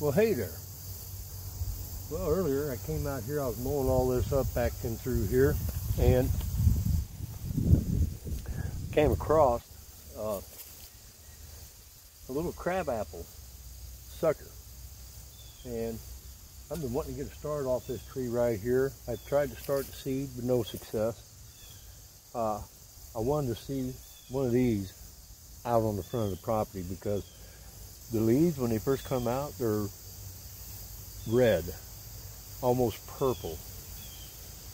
Well, hey there. Well, earlier I came out here, I was mowing all this up back in through here, and came across uh, a little crabapple sucker. And I've been wanting to get a start off this tree right here. I've tried to start the seed, but no success. Uh, I wanted to see one of these out on the front of the property because the leaves, when they first come out, they're red, almost purple.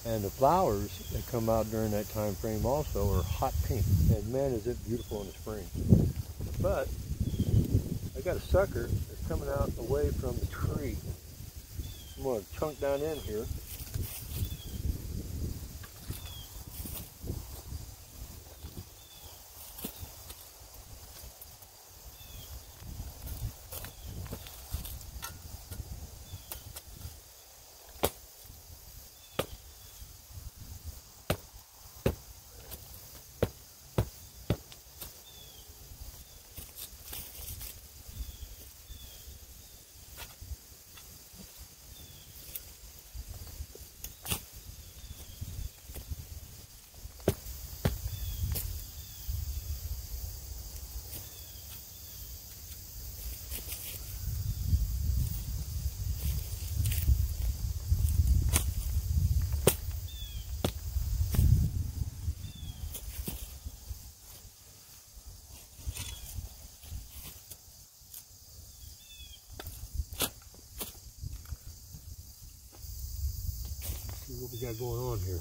And the flowers that come out during that time frame also are hot pink. And man, is it beautiful in the spring. But I got a sucker that's coming out away from the tree. I'm going to chunk down in here. see what we got going on here.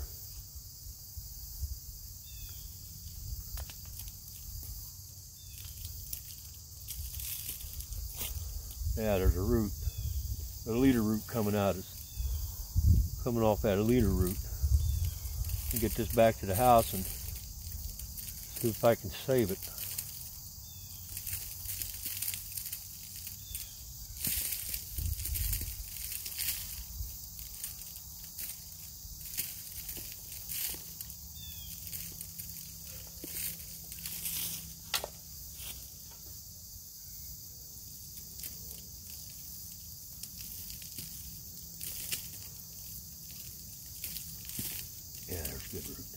Yeah, there's a root, a leader root coming out. It's coming off that a leader root. Get this back to the house and see if I can save it. Yeah, there's good root.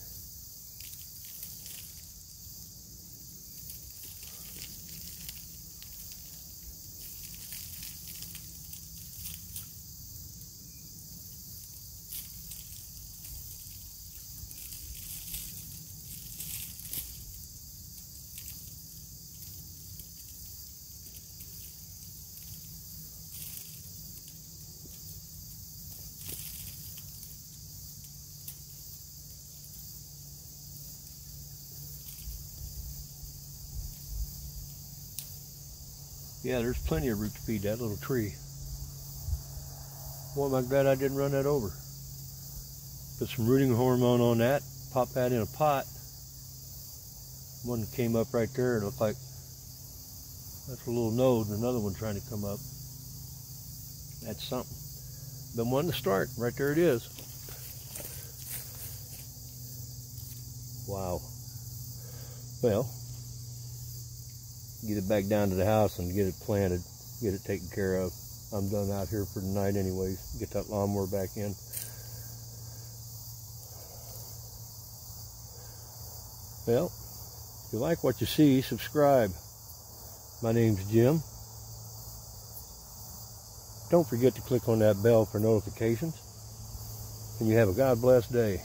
Yeah, there's plenty of root to feed that little tree. Boy, am I glad I didn't run that over. Put some rooting hormone on that, pop that in a pot. One came up right there, it looked like that's a little node, and another one trying to come up. That's something. Been one to start, right there it is. Wow. Well, get it back down to the house and get it planted, get it taken care of. I'm done out here for the night anyways. Get that lawnmower back in. Well, if you like what you see, subscribe. My name's Jim. Don't forget to click on that bell for notifications. And you have a God bless day.